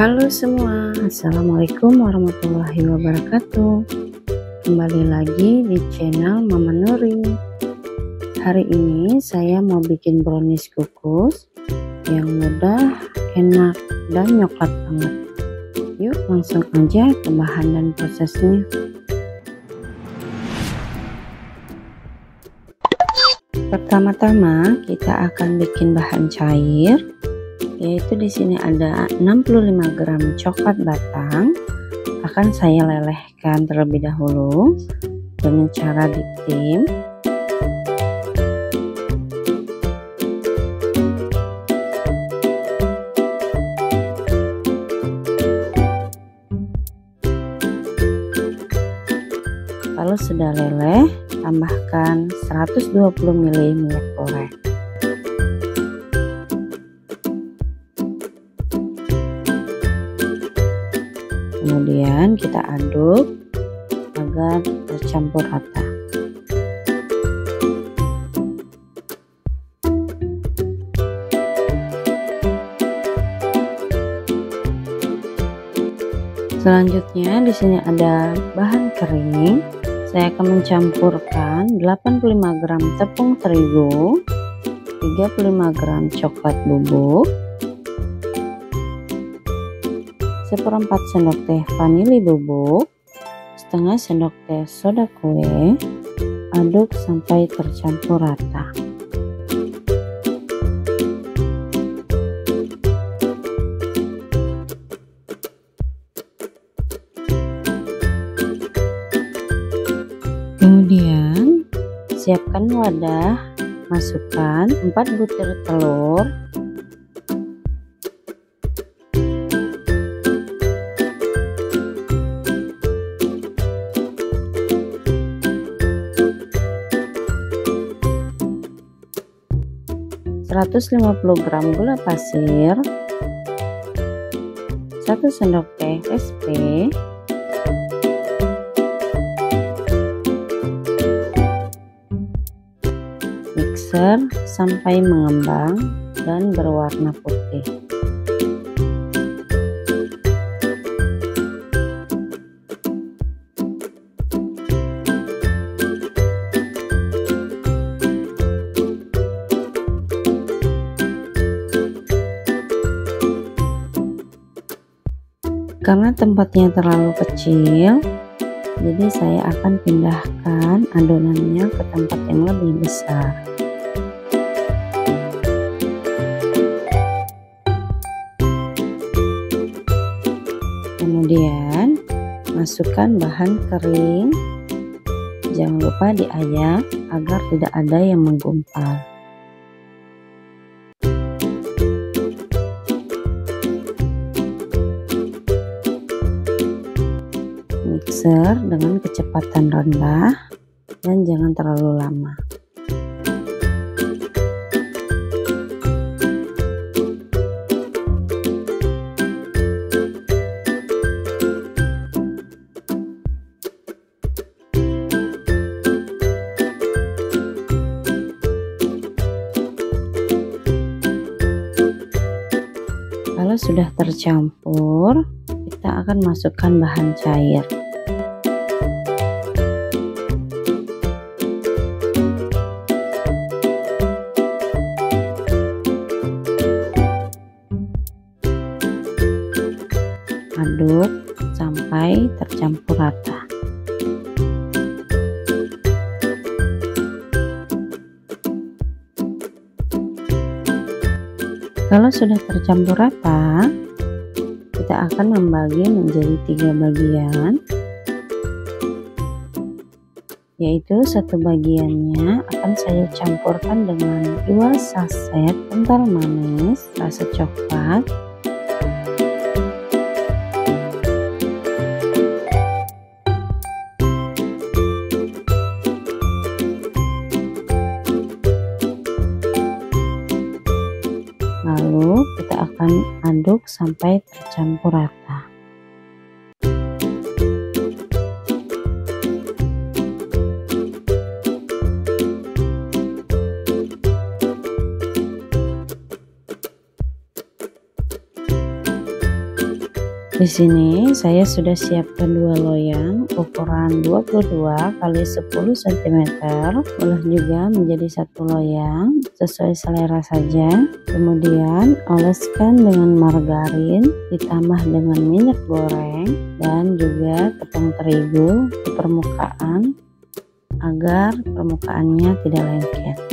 Halo semua, Assalamualaikum warahmatullahi wabarakatuh. Kembali lagi di channel Mama Nuri. Hari ini saya mau bikin brownies kukus Yang mudah, enak, dan nyoklat banget. Yuk langsung aja ke bahan dan prosesnya. Pertama-tama kita akan bikin bahan cair yaitu di sini ada 65 gram coklat batang. Akan saya lelehkan terlebih dahulu dengan cara ditim lalu sudah leleh tambahkan 120 ml minyak goreng kemudian kita aduk agar tercampur rata. Selanjutnya di sini ada bahan kering. Saya akan mencampurkan 85 gram tepung terigu 35 gram coklat bubuk seperempat sendok teh vanili bubuk, setengah sendok teh soda kue, aduk sampai tercampur rata. Kemudian siapkan wadah, masukkan 4 butir telur 150 gram gula pasir 1 sendok teh SP mixer sampai mengembang dan berwarna putih karena tempatnya terlalu kecil jadi saya akan pindahkan adonannya ke tempat yang lebih besar. Kemudian masukkan bahan kering. Jangan lupa diayak agar tidak ada yang menggumpal mixer dengan kecepatan rendah dan jangan terlalu lama. Kalau sudah tercampur, kita akan masukkan bahan cair. Tercampur rata. Kalau sudah tercampur rata kita akan membagi menjadi tiga bagian yaitu satu bagiannya akan saya campurkan dengan dua saset kental manis rasa coklat aduk sampai tercampur rata Di sini saya sudah siapkan dua loyang ukuran 22 kali 10 cm. Boleh juga menjadi satu loyang sesuai selera saja. Kemudian oleskan dengan margarin ditambah dengan minyak goreng dan juga tepung terigu di permukaan agar permukaannya tidak lengket.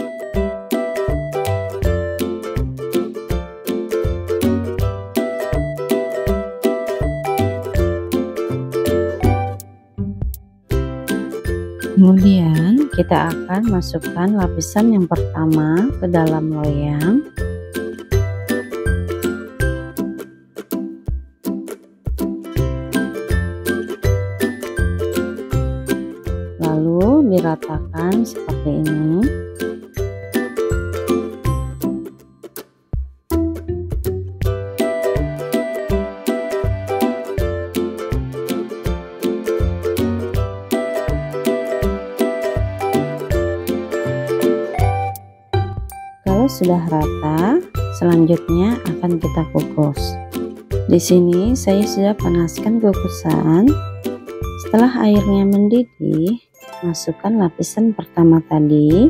Kita akan masukkan lapisan yang pertama ke dalam loyang. Lalu diratakan seperti sudah rata, selanjutnya akan kita kukus. Di sini saya sudah panaskan kukusan. Setelah airnya mendidih, masukkan lapisan pertama tadi.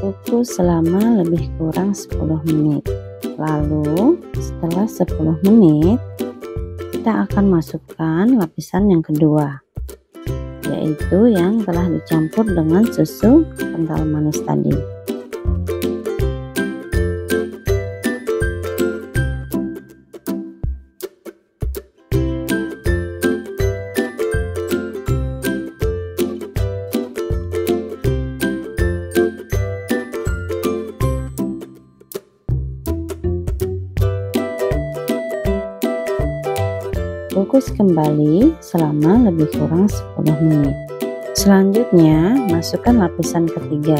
Kukus selama lebih kurang 10 menit. Lalu, setelah 10 menit, kita akan masukkan lapisan yang kedua yaitu yang telah dicampur dengan susu kental manis tadi. Kukus kembali selama lebih kurang 10 menit. Selanjutnya, masukkan lapisan ketiga.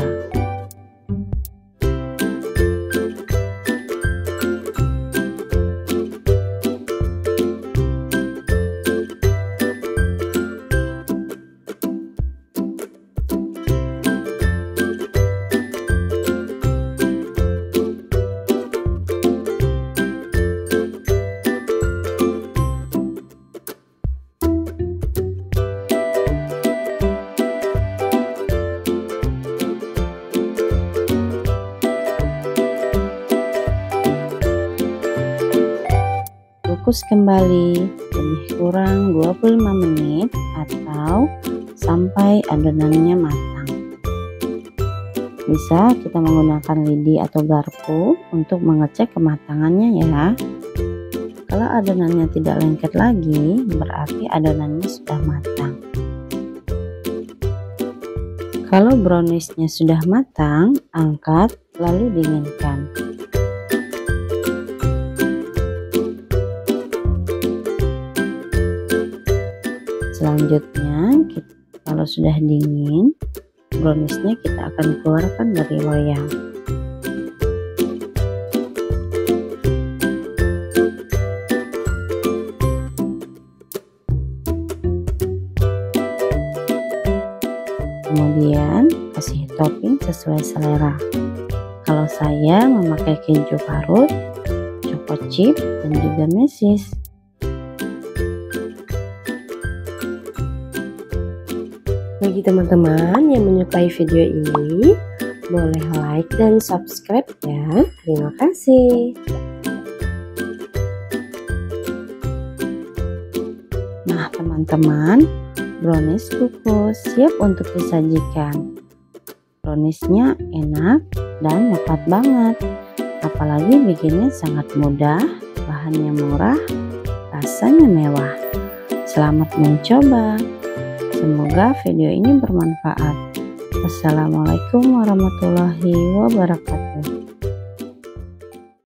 Kukus kembali lebih kurang 25 menit atau sampai adonannya matang. Bisa kita menggunakan lidi atau garpu untuk mengecek kematangannya ya. Kalau adonannya tidak lengket lagi, berarti adonannya sudah matang. Kalau browniesnya sudah matang, angkat lalu dinginkan. Selanjutnya kita, kalau sudah dingin browniesnya kita akan keluarkan dari loyang kemudian kasih topping sesuai selera. Kalau saya memakai keju parut choco chip dan juga mesis Bagi teman-teman yang menyukai video ini, boleh like dan subscribe ya. Terima kasih. Nah, teman-teman, brownies kukus siap untuk disajikan. Browniesnya enak dan dapat banget. Apalagi bikinnya sangat mudah, bahannya murah, rasanya mewah. Selamat mencoba. Semoga video ini bermanfaat. Wassalamualaikum warahmatullahi wabarakatuh.